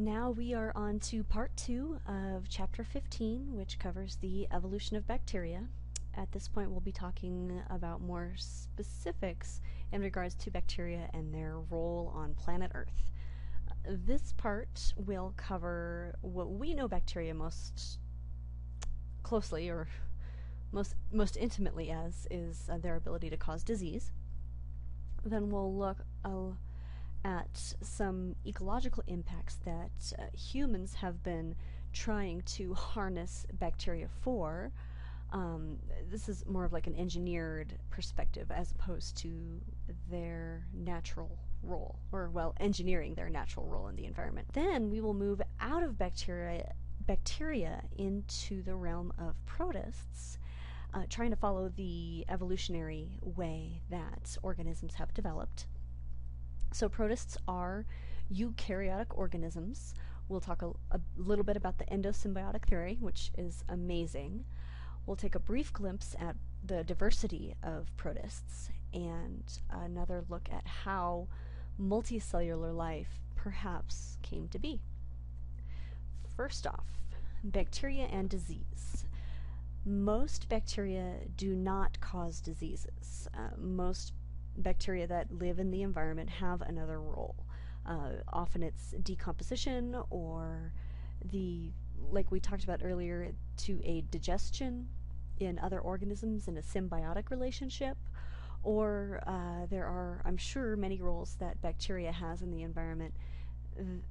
Now we are on to part two of chapter 15, which covers the evolution of bacteria. At this point, we'll be talking about more specifics in regards to bacteria and their role on planet Earth. This part will cover what we know bacteria most closely or most most intimately as is uh, their ability to cause disease. Then we'll look uh, at some ecological impacts that uh, humans have been trying to harness bacteria for. Um, this is more of like an engineered perspective as opposed to their natural role, or well, engineering their natural role in the environment. Then we will move out of bacteria bacteria into the realm of protists, uh, trying to follow the evolutionary way that organisms have developed. So, protists are eukaryotic organisms. We'll talk a, a, little bit about the endosymbiotic theory, which is amazing. We'll take a brief glimpse at the diversity of protists and another look at how multicellular life perhaps came to be. First off, bacteria and disease. Most bacteria do not cause diseases. Uh, most bacteria that live in the environment have another role. Uh, often it's decomposition or the, like we talked about earlier, to aid digestion in other organisms in a symbiotic relationship. Or uh, there are, I'm sure, many roles that bacteria has in the environment th-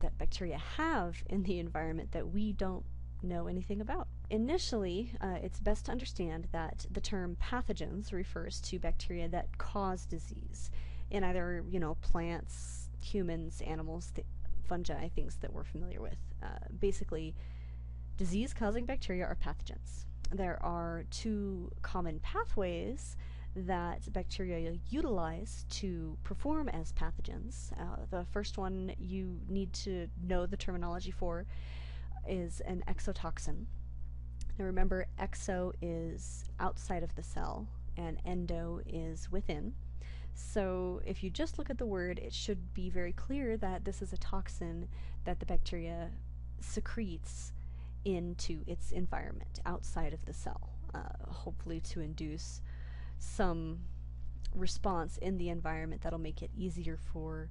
that bacteria have in the environment that we don't know anything about. Initially, uh, it's best to understand that the term pathogens refers to bacteria that cause disease in either, you know, plants, humans, animals, th- fungi, things that we're familiar with. Uh, basically, disease causing bacteria are pathogens. There are two common pathways that bacteria utilize to perform as pathogens. Uh, the first one you need to know the terminology for is an exotoxin. Now remember, exo is outside of the cell and endo is within. So if you just look at the word, it should be very clear that this is a toxin that the bacteria secretes into its environment outside of the cell, uh, hopefully to induce some response in the environment that'll make it easier for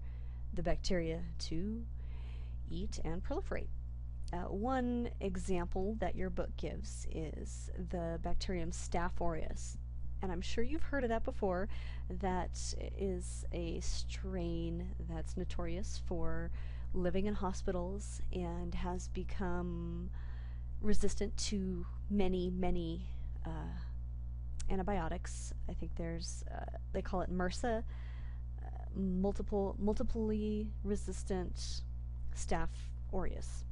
the bacteria to eat and proliferate. Uh, one example that your book gives is the bacterium Staph aureus. And I'm sure you've heard of that before. That is a strain that's notorious for living in hospitals and has become resistant to many, many uh, antibiotics. I think there's, uh, they call it MRSA, uh, multiple, multiply resistant Staph aureus.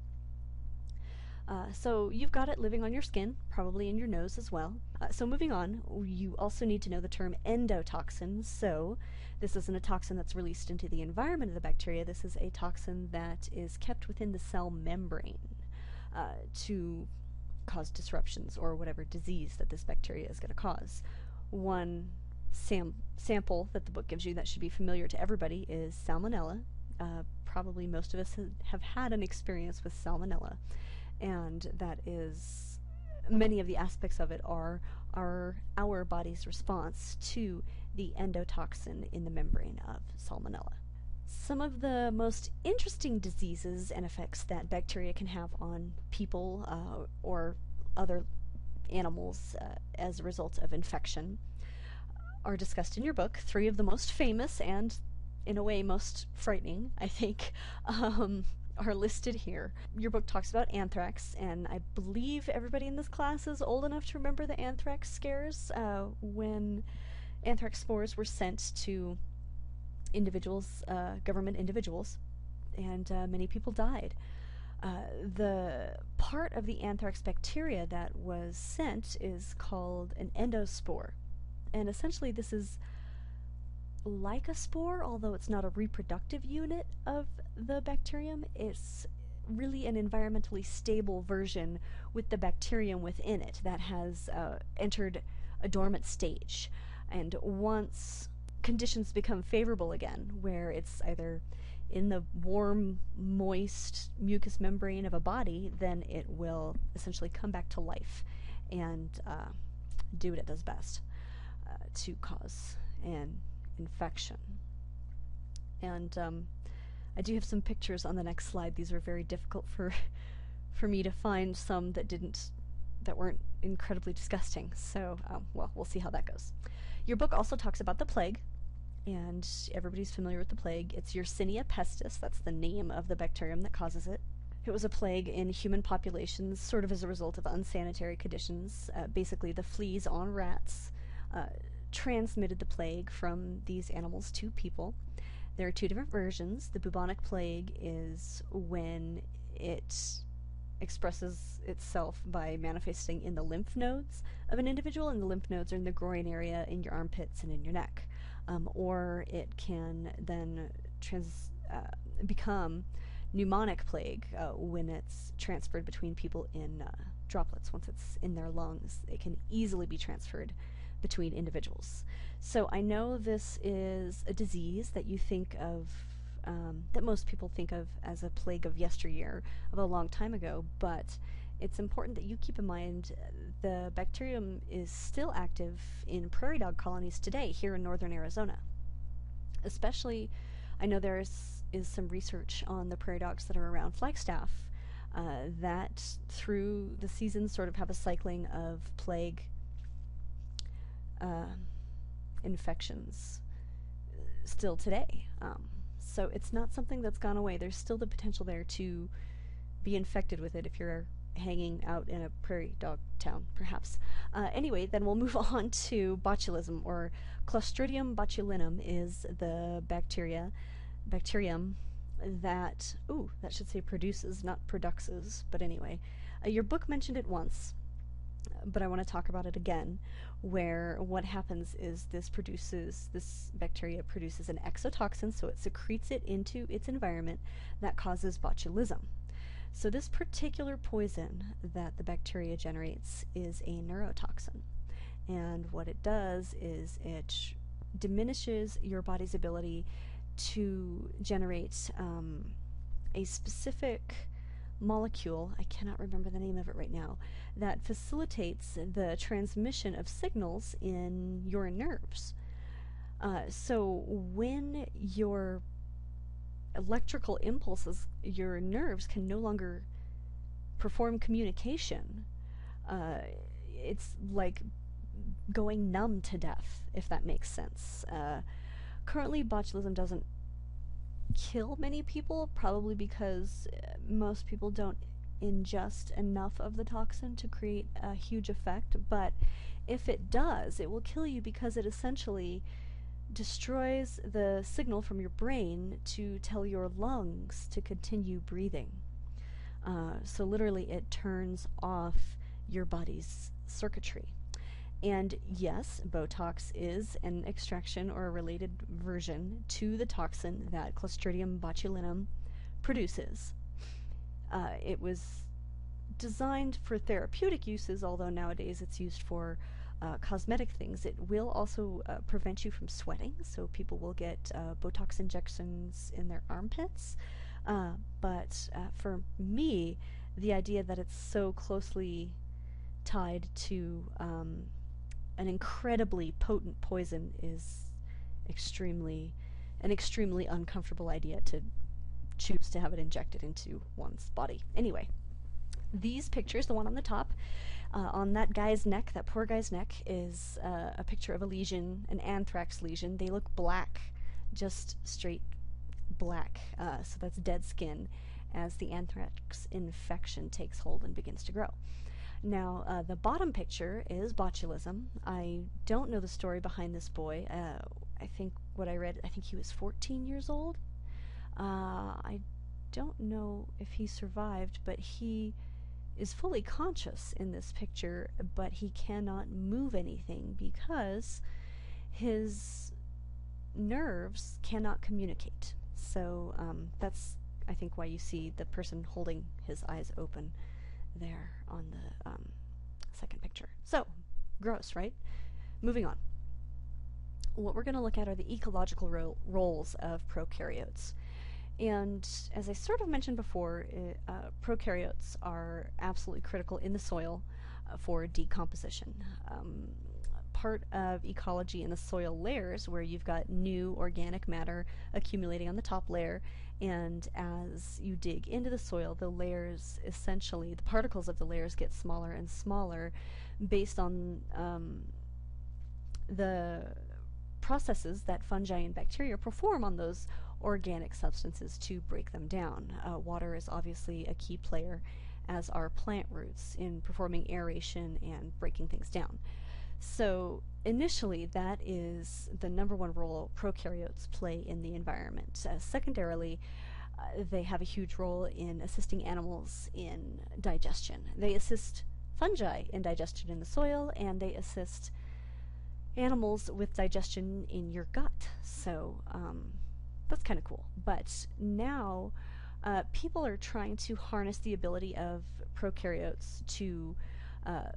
Uh, so you've got it living on your skin, probably in your nose as well. Uh, so moving on, you also need to know the term endotoxin. So this isn't a toxin that's released into the environment of the bacteria. This is a toxin that is kept within the cell membrane uh, to cause disruptions or whatever disease that this bacteria is going to cause. One sam- sample that the book gives you that should be familiar to everybody is salmonella. Uh, probably most of us have had an experience with salmonella and that is many of the aspects of it are are our body's response to the endotoxin in the membrane of salmonella. Some of the most interesting diseases and effects that bacteria can have on people uh, or other animals uh, as a result of infection are discussed in your book. Three of the most famous and, in a way, most frightening, I think, um, are listed here. Your book talks about anthrax, and I believe everybody in this class is old enough to remember the anthrax scares uh, when anthrax spores were sent to individuals, uh, government individuals, and uh, many people died. Uh, the part of the anthrax bacteria that was sent is called an endospore. And essentially, this is like a spore, although it's not a reproductive unit of the bacterium. It's really an environmentally stable version with the bacterium within it that has uh, entered a dormant stage. And once conditions become favorable again, where it's either in the warm, moist mucous membrane of a body, then it will essentially come back to life and uh, do what it does best uh, to cause an infection. And um, I do have some pictures on the next slide. These are very difficult for for me to find some that didn't that weren't incredibly disgusting. So, um, well, we'll see how that goes. Your book also talks about the plague, and everybody's familiar with the plague. It's Yersinia pestis. That's the name of the bacterium that causes it. It was a plague in human populations, sort of as a result of unsanitary conditions. Uh, basically, the fleas on rats uh, transmitted the plague from these animals to people. There are two different versions. The bubonic plague is when it expresses itself by manifesting in the lymph nodes of an individual, and the lymph nodes are in the groin area, in your armpits, and in your neck. Um, or it can then trans, uh, become pneumonic plague uh, when it's transferred between people in uh, droplets. Once it's in their lungs, it can easily be transferred between individuals. So I know this is a disease that you think of um, that most people think of as a plague of yesteryear, of a long time ago, but it's important that you keep in mind uh, the bacterium is still active in prairie dog colonies today here in northern Arizona. Especially, I know there is, is some research on the prairie dogs that are around Flagstaff uh, that through the seasons sort of have a cycling of plague uh, infections still today. Um, so it's not something that's gone away. There's still the potential there to be infected with it if you're hanging out in a prairie dog town, perhaps. Uh, anyway, then we'll move on to botulism, or Clostridium botulinum is the bacteria, bacterium that, ooh, that should say produces, not produxes, but anyway. Uh, your book mentioned it once, but I want to talk about it again, where what happens is this produces, this bacteria produces an exotoxin, so it secretes it into its environment that causes botulism. So this particular poison that the bacteria generates is a neurotoxin. And what it does is it diminishes your body's ability to generate um, a specific molecule, I cannot remember the name of it right now, that facilitates the transmission of signals in your nerves. Uh, so when your electrical impulses, your nerves can no longer perform communication. Uh, it's like going numb to death, if that makes sense. Uh, currently, botulism doesn't kill many people, probably because uh, most people don't ingest enough of the toxin to create a huge effect. But if it does, it will kill you because it essentially destroys the signal from your brain to tell your lungs to continue breathing. Uh, so, literally, it turns off your body's circuitry. And yes, Botox is an extraction or a related version to the toxin that Clostridium botulinum produces. Uh, it was designed for therapeutic uses, although nowadays it's used for uh, cosmetic things. It will also uh, prevent you from sweating, so people will get uh, Botox injections in their armpits. Uh, but uh, for me, the idea that it's so closely tied to um, an incredibly potent poison is extremely an extremely uncomfortable idea to choose to have it injected into one's body. Anyway, these pictures, the one on the top, uh, on that guy's neck, that poor guy's neck, is uh, a picture of a lesion, an anthrax lesion. They look black, just straight black. Uh, so that's dead skin as the anthrax infection takes hold and begins to grow. Now, uh, the bottom picture is botulism. I don't know the story behind this boy. Uh, I think what I read, I think he was 14 years old. Uh, I don't know if he survived, but he is fully conscious in this picture, but he cannot move anything because his nerves cannot communicate. So um, that's, I think, why you see the person holding his eyes open there on the um, second picture. So, gross, right? Moving on. What we're going to look at are the ecological ro roles of prokaryotes. and as I sort of mentioned before, uh, prokaryotes are absolutely critical in the soil uh, for decomposition. Um, part of ecology in the soil layers, where you've got new organic matter accumulating on the top layer, and as you dig into the soil, the layers essentially, the particles of the layers get smaller and smaller based on um, the processes that fungi and bacteria perform on those organic substances to break them down. Uh, water is obviously a key player, as are plant roots in performing aeration and breaking things down. So initially, that is the number one role prokaryotes play in the environment. Uh, secondarily, uh, they have a huge role in assisting animals in digestion. They assist fungi in digestion in the soil, and they assist animals with digestion in your gut. So um, that's kind of cool. But now uh, people are trying to harness the ability of prokaryotes to uh,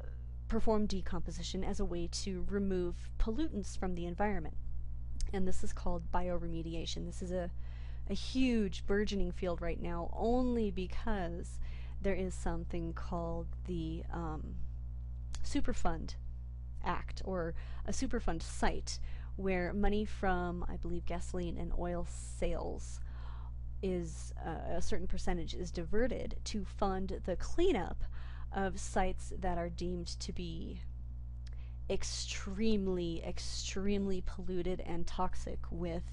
perform decomposition as a way to remove pollutants from the environment. And this is called bioremediation. This is a, a huge burgeoning field right now only because there is something called the um, Superfund Act or a Superfund site where money from, I believe, gasoline and oil sales is uh, a certain percentage is diverted to fund the cleanup of sites that are deemed to be extremely, extremely polluted and toxic with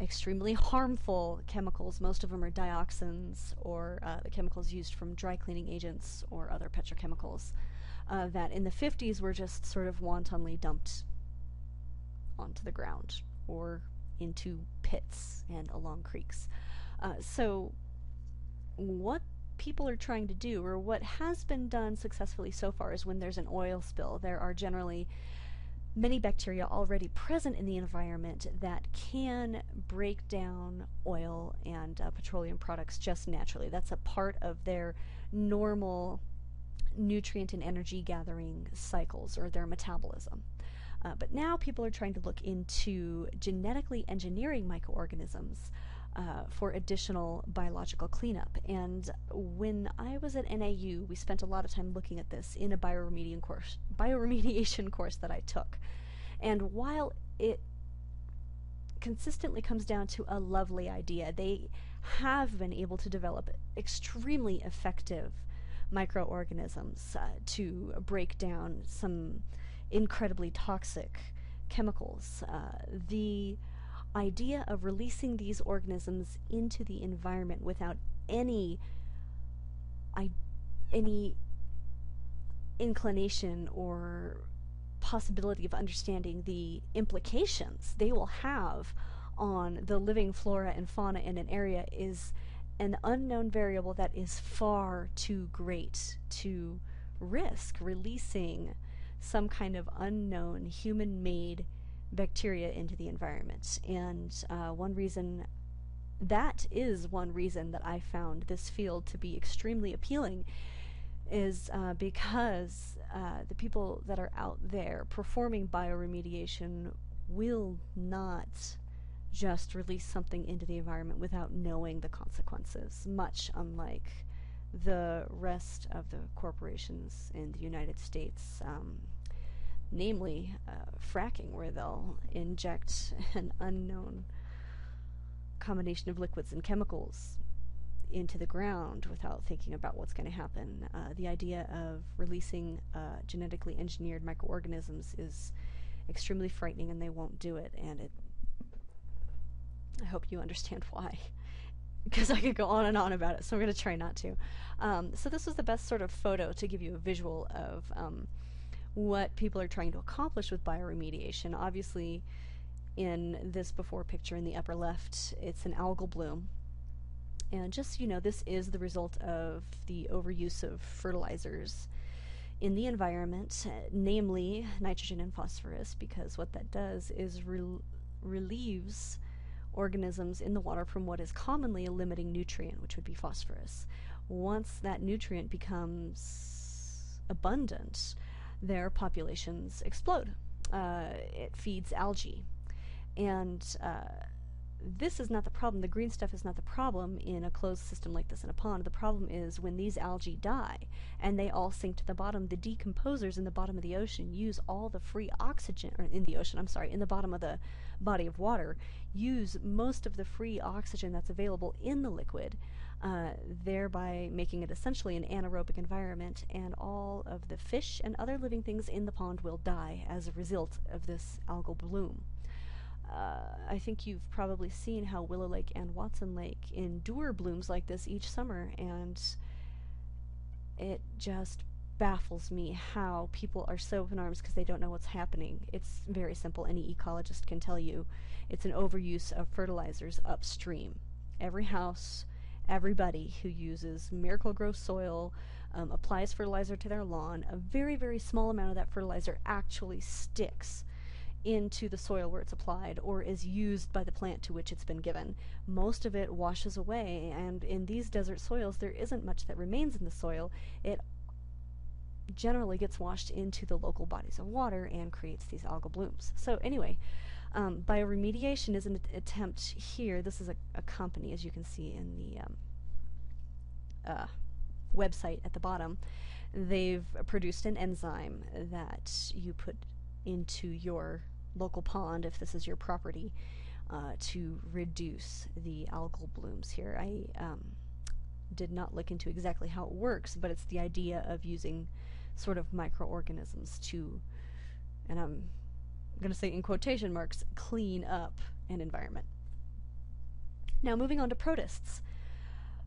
extremely harmful chemicals. Most of them are dioxins or uh, the chemicals used from dry cleaning agents or other petrochemicals uh, that in the 50s were just sort of wantonly dumped onto the ground or into pits and along creeks. Uh, so, what people are trying to do, or what has been done successfully so far, is when there's an oil spill, there are generally many bacteria already present in the environment that can break down oil and uh, petroleum products just naturally. That's a part of their normal nutrient and energy gathering cycles or their metabolism. Uh, but now people are trying to look into genetically engineering microorganisms uh, for additional biological cleanup. And when I was at NAU, we spent a lot of time looking at this in a bioremediation course, bioremediation course that I took. And while it consistently comes down to a lovely idea, they have been able to develop extremely effective microorganisms uh, to break down some incredibly toxic chemicals. Uh, the idea of releasing these organisms into the environment without any I, any inclination or possibility of understanding the implications they will have on the living flora and fauna in an area is an unknown variable that is far too great to risk releasing some kind of unknown human made bacteria into the environment. And uh, one reason that is one reason that I found this field to be extremely appealing is uh, because uh, the people that are out there performing bioremediation will not just release something into the environment without knowing the consequences, much unlike the rest of the corporations in the United States, um, namely uh, fracking, where they'll inject an unknown combination of liquids and chemicals into the ground without thinking about what's going to happen. Uh, the idea of releasing uh, genetically engineered microorganisms is extremely frightening, and they won't do it. And it I hope you understand why. Because I could go on and on about it, so I'm going to try not to. Um, so, this was the best sort of photo to give you a visual of um, what people are trying to accomplish with bioremediation. Obviously, in this before picture in the upper left, it's an algal bloom. And just so you know, this is the result of the overuse of fertilizers in the environment, namely nitrogen and phosphorus, because what that does is re- relieves organisms in the water from what is commonly a limiting nutrient, which would be phosphorus. Once that nutrient becomes abundant, their populations explode. Uh, it feeds algae. And uh, this is not the problem. The green stuff is not the problem in a closed system like this in a pond. The problem is when these algae die and they all sink to the bottom, the decomposers in the bottom of the ocean use all the free oxygen, or in the ocean, I'm sorry, in the bottom of the body of water, use most of the free oxygen that's available in the liquid, uh, thereby making it essentially an anaerobic environment, and all of the fish and other living things in the pond will die as a result of this algal bloom. Uh, I think you've probably seen how Willow Lake and Watson Lake endure blooms like this each summer, and it just baffles me how people are so up in arms because they don't know what's happening. It's very simple. Any ecologist can tell you it's an overuse of fertilizers upstream. Every house, everybody who uses Miracle-Gro soil, um, applies fertilizer to their lawn, a very, very small amount of that fertilizer actually sticks into the soil where it's applied or is used by the plant to which it's been given. Most of it washes away, and in these desert soils, there isn't much that remains in the soil. It generally gets washed into the local bodies of water and creates these algal blooms. So, anyway, um, bioremediation is an attempt here. This is a, a, company, as you can see in the um, uh, website at the bottom. They've produced an enzyme that you put into your local pond, if this is your property, uh, to reduce the algal blooms here. I um, did not look into exactly how it works, but it's the idea of using sort of microorganisms to, and I'm going to say in quotation marks, clean up an environment. Now, moving on to protists.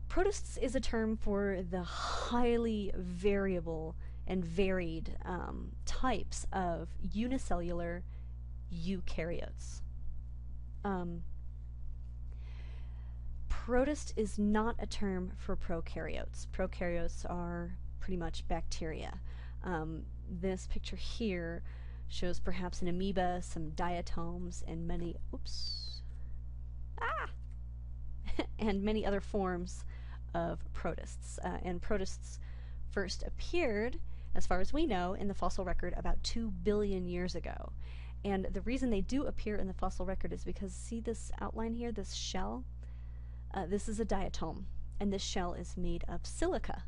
Protists is a term for the highly variable and varied um, types of unicellular eukaryotes. Um, protist is not a term for prokaryotes. Prokaryotes are pretty much bacteria. Um, this picture here shows perhaps an amoeba, some diatoms, and many, oops, ah, and many other forms of protists. Uh, and protists first appeared as far as we know, in the fossil record about 2 billion years ago. And the reason they do appear in the fossil record is because, see this outline here, this shell? Uh, this is a diatom, and this shell is made of silica.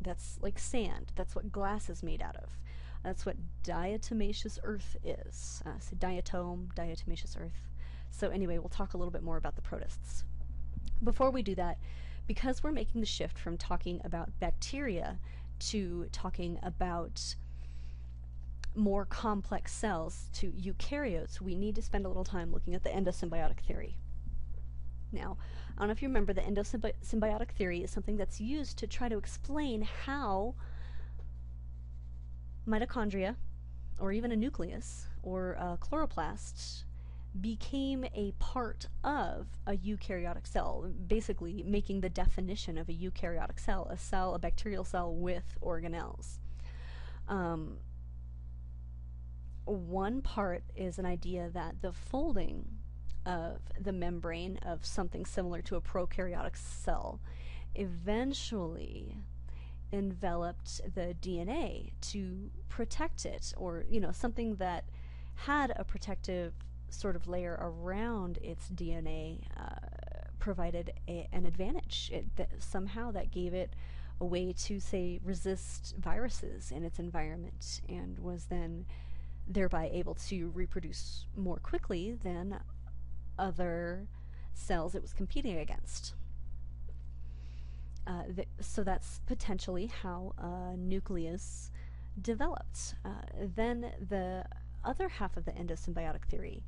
That's like sand. That's what glass is made out of. That's what diatomaceous earth is. Uh, so diatom, diatomaceous earth. So anyway, we'll talk a little bit more about the protists. Before we do that, because we're making the shift from talking about bacteria to talking about more complex cells to eukaryotes, we need to spend a little time looking at the endosymbiotic theory. Now, I don't know if you remember, the endosymbiotic theory is something that's used to try to explain how mitochondria, or even a nucleus, or a chloroplast, became a part of a eukaryotic cell, basically making the definition of a eukaryotic cell, a cell, a bacterial cell with organelles. Um, one part is an idea that the folding of the membrane of something similar to a prokaryotic cell eventually enveloped the DNA to protect it, or, you know, something that had a protective sort of layer around its DNA uh, provided a, an advantage. It, that somehow that gave it a way to, say, resist viruses in its environment and was then thereby able to reproduce more quickly than other cells it was competing against. Uh, th so that's potentially how a nucleus developed. Uh, then the other half of the endosymbiotic theory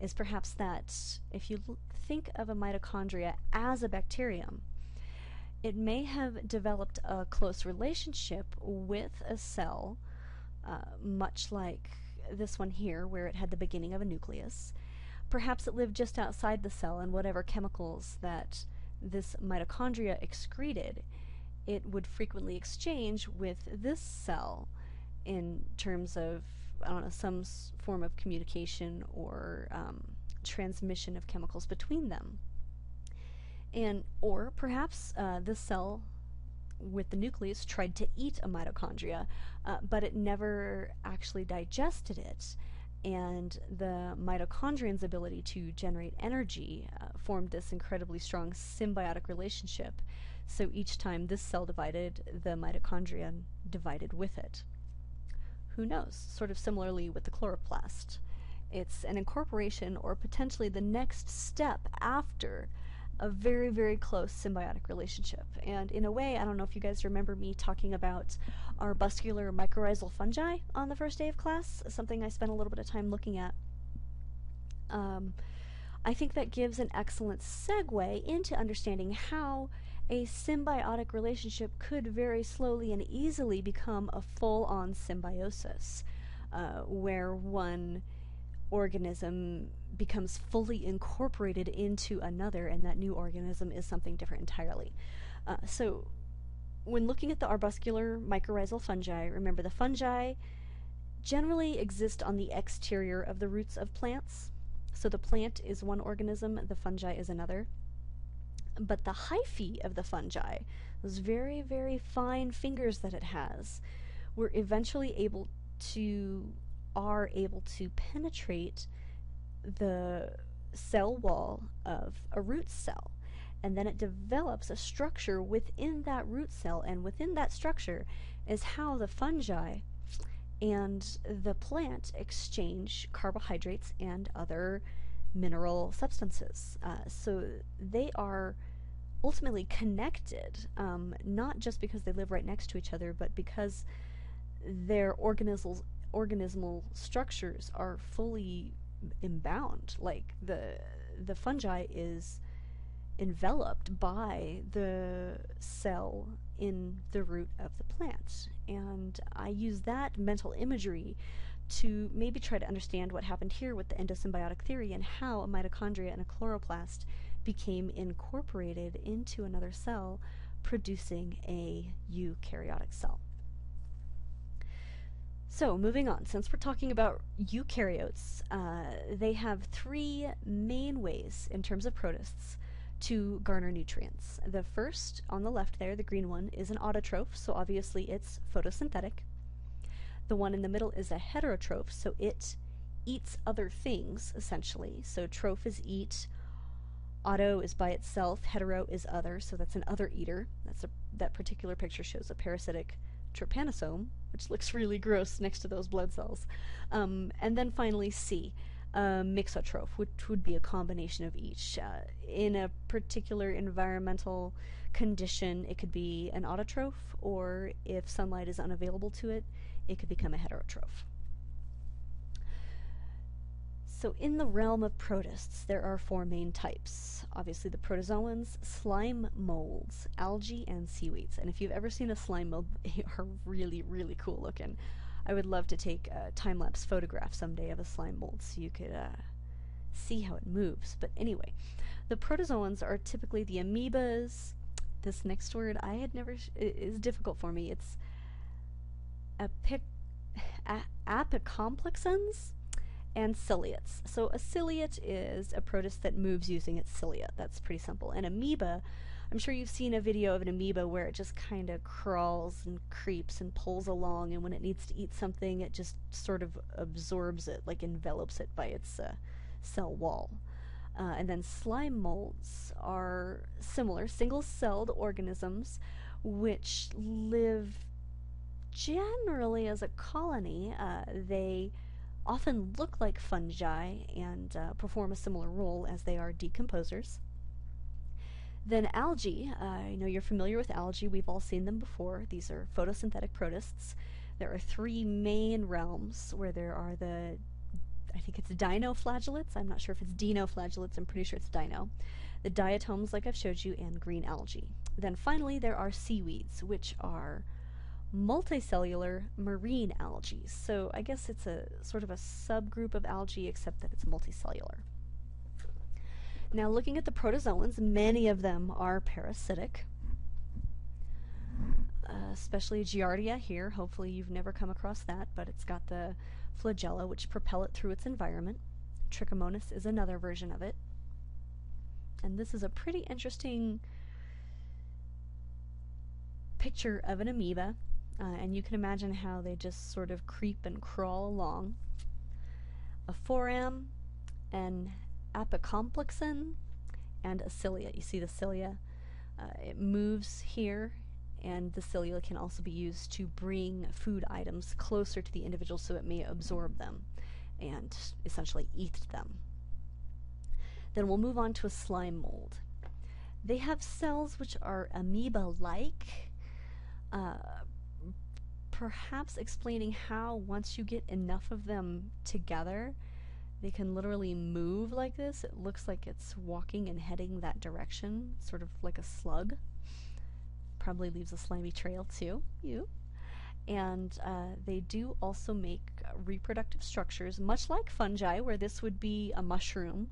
is perhaps that if you think of a mitochondria as a bacterium, it may have developed a close relationship with a cell, uh, much like this one here, where it had the beginning of a nucleus. Perhaps it lived just outside the cell, and whatever chemicals that this mitochondria excreted, it would frequently exchange with this cell in terms of I don't know, some form of communication or um, transmission of chemicals between them. And, or perhaps uh, the cell with the nucleus tried to eat a mitochondria, uh, but it never actually digested it. And the mitochondrion's ability to generate energy uh, formed this incredibly strong symbiotic relationship. So each time this cell divided, the mitochondrion divided with it. Who knows? Sort of similarly with the chloroplast. It's an incorporation or potentially the next step after a very, very close symbiotic relationship. And in a way, I don't know if you guys remember me talking about arbuscular mycorrhizal fungi on the first day of class, something I spent a little bit of time looking at. Um, I think that gives an excellent segue into understanding how a symbiotic relationship could very slowly and easily become a full on symbiosis, uh, where one organism becomes fully incorporated into another, and that new organism is something different entirely. Uh, so, when looking at the arbuscular mycorrhizal fungi, remember the fungi generally exist on the exterior of the roots of plants. So, the plant is one organism, the fungi is another. But the hyphae of the fungi, those very, very fine fingers that it has, were eventually able to are able to penetrate the cell wall of a root cell. And then it develops a structure within that root cell, and within that structure is how the fungi and the plant exchange carbohydrates and other mineral substances. Uh, so they are ultimately connected, um, not just because they live right next to each other, but because their organismal organismal structures are fully imbound. Like the the fungi is enveloped by the cell in the root of the plant. And I use that mental imagery to maybe try to understand what happened here with the endosymbiotic theory and how a mitochondria and a chloroplast became incorporated into another cell, producing a eukaryotic cell. So, moving on, since we're talking about eukaryotes, uh, they have three main ways in terms of protists to garner nutrients. The first, on the left there, the green one, is an autotroph, so obviously it's photosynthetic. The one in the middle is a heterotroph, so it eats other things, essentially. So, troph is eat, auto is by itself, hetero is other, so that's an other eater. That's a, that particular picture shows a parasitic trypanosome, which looks really gross next to those blood cells. Um, and then finally, C, uh, mixotroph, which would be a combination of each. Uh, in a particular environmental condition, it could be an autotroph, or if sunlight is unavailable to it, it could become a heterotroph. So, in the realm of protists, there are four main types. Obviously, the protozoans, slime molds, algae, and seaweeds. And if you've ever seen a slime mold, they are really, really cool looking. I would love to take a time lapse photograph someday of a slime mold so you could uh, see how it moves. But anyway, the protozoans are typically the amoebas. This next word I had never is difficult for me. It's apic- a- apicomplexans and ciliates. So a ciliate is a protist that moves using its cilia. That's pretty simple. An amoeba, I'm sure you've seen a video of an amoeba where it just kind of crawls and creeps and pulls along, and when it needs to eat something, it just sort of absorbs it, like envelops it by its uh, cell wall. Uh, and then slime molds are similar, single celled organisms which live generally as a colony. Uh, they often look like fungi and uh, perform a similar role as they are decomposers. Then algae, uh, I know you're familiar with algae, we've all seen them before. These are photosynthetic protists. There are three main realms where there are the, I think it's dinoflagellates, I'm not sure if it's dinoflagellates, I'm pretty sure it's dino. The diatoms, like I've showed you, and green algae. Then finally, there are seaweeds, which are multicellular marine algae. So I guess it's a sort of a subgroup of algae except that it's multicellular. Now looking at the protozoans, many of them are parasitic. Uh, especially Giardia here. Hopefully you've never come across that, but it's got the flagella which propel it through its environment. Trichomonas is another version of it. And this is a pretty interesting picture of an amoeba uh, and you can imagine how they just sort of creep and crawl along. a foram, an apicomplexan, and a cilia. You see the cilia? Uh, it moves here, and the cilia can also be used to bring food items closer to the individual so it may absorb them and essentially eat them. Then we'll move on to a slime mold. They have cells which are amoeba-like, uh, perhaps explaining how once you get enough of them together, they can literally move like this. It looks like it's walking and heading that direction, sort of like a slug. Probably leaves a slimy trail too. You. And uh, they do also make reproductive structures, much like fungi, where this would be a mushroom.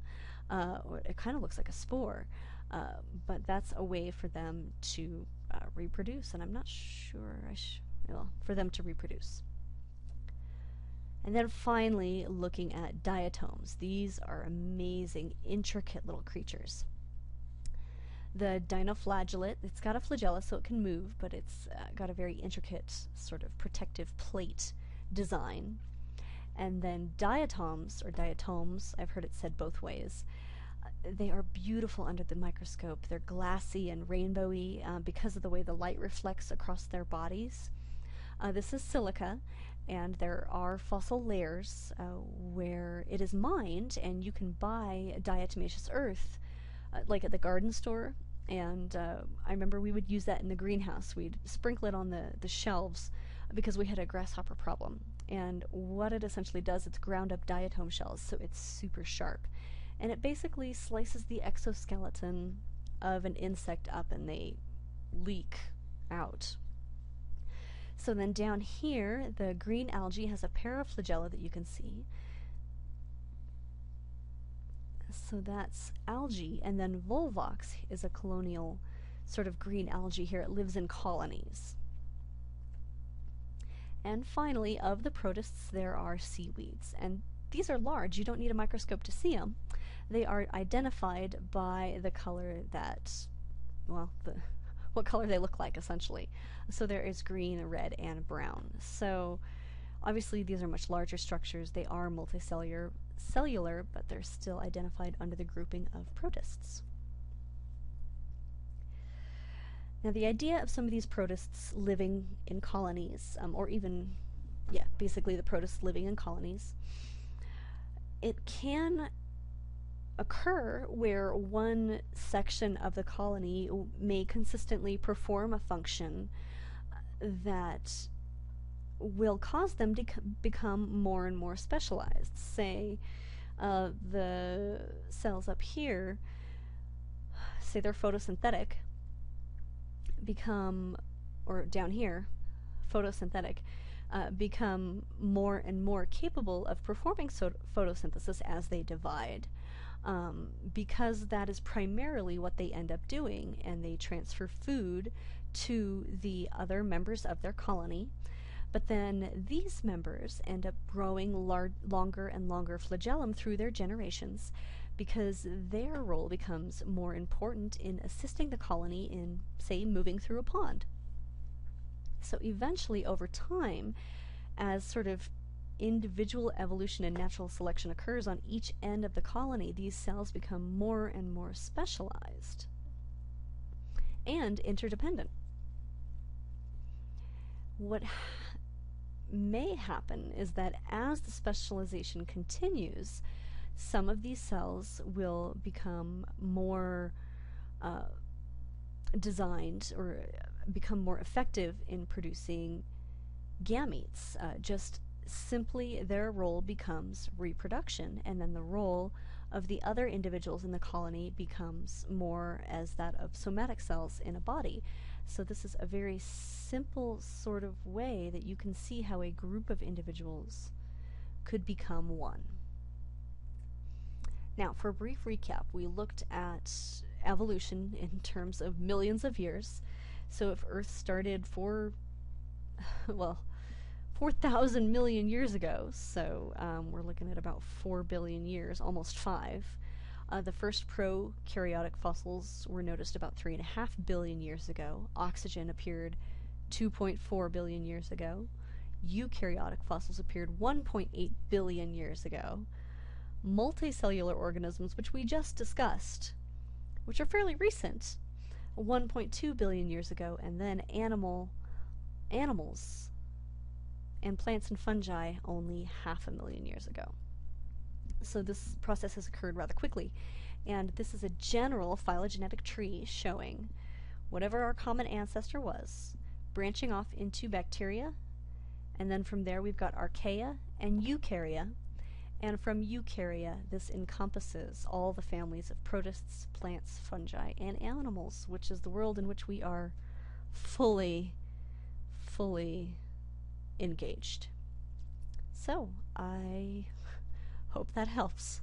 Uh, it kind of looks like a spore, uh, but that's a way for them to uh, reproduce. And I'm not sure I for them to reproduce. And then finally, looking at diatoms. These are amazing, intricate little creatures. The dinoflagellate, it's got a flagella so it can move, but it's uh, got a very intricate sort of protective plate design. And then diatoms, or diatoms, I've heard it said both ways, uh, they are beautiful under the microscope. They're glassy and rainbowy uh, because of the way the light reflects across their bodies. Uh, this is silica, and there are fossil layers uh, where it is mined, and you can buy diatomaceous earth, uh, like at the garden store. And uh, I remember we would use that in the greenhouse. We'd sprinkle it on the, the shelves because we had a grasshopper problem. And what it essentially does, it's ground up diatom shells, so it's super sharp. And it basically slices the exoskeleton of an insect up and they leak out so then down here, the green algae has a pair of flagella that you can see. So that's algae, and then Volvox is a colonial sort of green algae here. It lives in colonies. And finally, of the protists, there are seaweeds. And these are large. You don't need a microscope to see them. They are identified by the color that, well, the what color they look like essentially. So there is green, red, and brown. So obviously these are much larger structures. They are multicellular, cellular, but they're still identified under the grouping of protists. Now the idea of some of these protists living in colonies, um, or even, yeah, basically the protists living in colonies, it can occur where one section of the colony may consistently perform a function that will cause them to become more and more specialized. Say, uh, the cells up here, say they're photosynthetic, become, or down here, photosynthetic, uh, become more and more capable of performing photosynthesis as they divide um, because that is primarily what they end up doing, and they transfer food to the other members of their colony. But then these members end up growing lar- longer and longer flagellum through their generations because their role becomes more important in assisting the colony in, say, moving through a pond. So eventually, over time, as sort of individual evolution and natural selection occurs on each end of the colony, these cells become more and more specialized and interdependent. What ha may happen is that as the specialization continues, some of these cells will become more uh, designed or become more effective in producing gametes, uh, just simply their role becomes reproduction, and then the role of the other individuals in the colony becomes more as that of somatic cells in a body. So, this is a very simple sort of way that you can see how a group of individuals could become one. Now, for a brief recap, we looked at evolution in terms of millions of years. So, if Earth started for, well, 4,000 million years ago, so um, we're looking at about 4 billion years, almost 5. Uh, the first prokaryotic fossils were noticed about 3.5 billion years ago. Oxygen appeared 2.4 billion years ago. Eukaryotic fossils appeared 1.8 billion years ago. multicellular organisms, which we just discussed, which are fairly recent, 1.2 billion years ago, and then animal animals and plants and fungi only half a million years ago. So this process has occurred rather quickly. And this is a general phylogenetic tree showing whatever our common ancestor was, branching off into bacteria, and then from there we've got archaea and eukarya, and from eukarya this encompasses all the families of protists, plants, fungi, and animals, which is the world in which we are fully, fully engaged. So, I hope that helps.